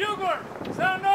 Bugler, sound